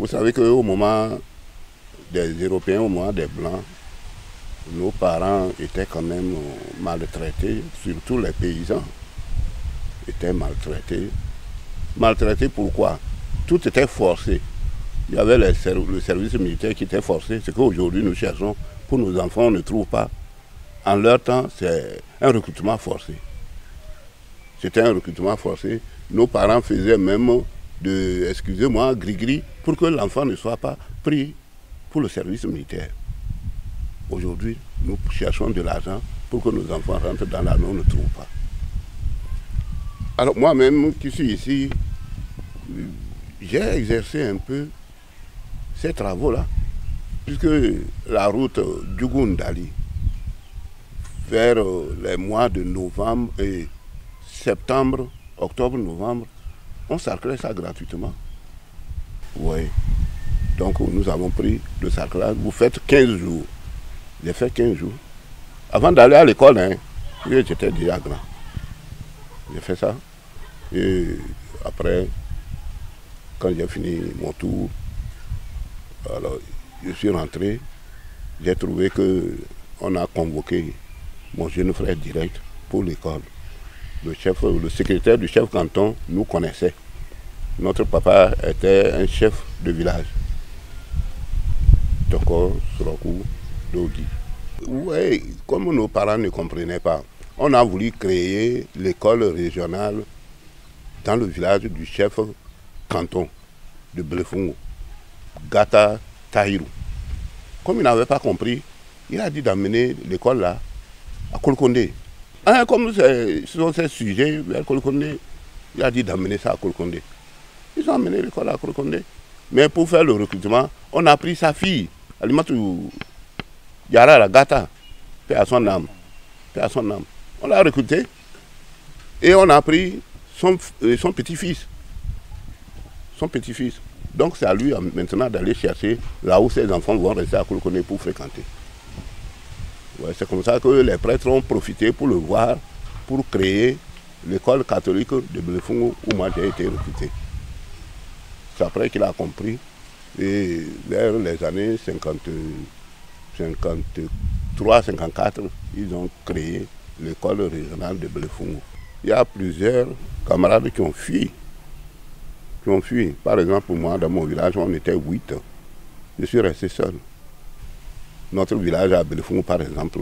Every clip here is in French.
Vous savez qu'au moment des Européens, au moment des Blancs, nos parents étaient quand même maltraités, surtout les paysans étaient maltraités. Maltraités pourquoi? Tout était forcé. Il y avait le service militaire qui était forcé, ce qu'aujourd'hui nous cherchons pour nos enfants, on ne trouve pas. En leur temps, c'est un recrutement forcé. C'était un recrutement forcé. Nos parents faisaient même de, excusez-moi, gris-gris, pour que l'enfant ne soit pas pris pour le service militaire. Aujourd'hui, nous cherchons de l'argent pour que nos enfants rentrent dans l'armée, on ne trouve pas. Alors moi-même qui suis ici, j'ai exercé un peu ces travaux-là, puisque la route du Gundali, vers les mois de novembre et septembre, octobre, novembre, on sarclait ça gratuitement. Oui. Donc nous avons pris le sarclage. Vous faites 15 jours. J'ai fait 15 jours. Avant d'aller à l'école, hein, j'étais déjà grand. J'ai fait ça. Et après, quand j'ai fini mon tour, alors je suis rentré. J'ai trouvé qu'on a convoqué mon jeune frère direct pour l'école. Le, chef, le secrétaire du chef canton nous connaissait. Notre papa était un chef de village. Toko, Sorokou, Dogi. Oui, comme nos parents ne comprenaient pas, on a voulu créer l'école régionale dans le village du chef canton de Blefongo, Gata Tahirou. Comme il n'avait pas compris, il a dit d'amener l'école là à Kolkonde. Ah, comme ce ces sujets vers Kolkonde, il a dit d'amener ça à Kolkonde. Ils ont amené l'école à Kolkonde. Mais pour faire le recrutement, on a pris sa fille, Alimatou Yara Gata, paix à son âme. À son âme. On l'a recruté et on a pris son, son petit-fils. Son petit-fils. Donc c'est à lui maintenant d'aller chercher là où ses enfants vont rester à Kolkonde pour fréquenter. C'est comme ça que les prêtres ont profité pour le voir, pour créer l'école catholique de Blefongo où moi j'ai été recruté. C'est après qu'il a compris. Et vers les années 50, 53, 54, ils ont créé l'école régionale de Blefongo. Il y a plusieurs camarades qui ont fui. Qui ont fui. Par exemple, moi, dans mon village, on était huit. Je suis resté seul. Notre village à Blefongo, par exemple,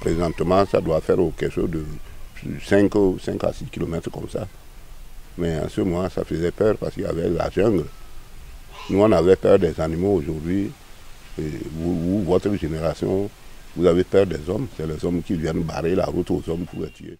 présentement, ça doit faire quelque chose de 5, 5 à 6 km comme ça. Mais en ce moment, ça faisait peur parce qu'il y avait la jungle. Nous, on avait peur des animaux aujourd'hui. Vous, votre génération, vous avez peur des hommes. C'est les hommes qui viennent barrer la route aux hommes pour les tuer.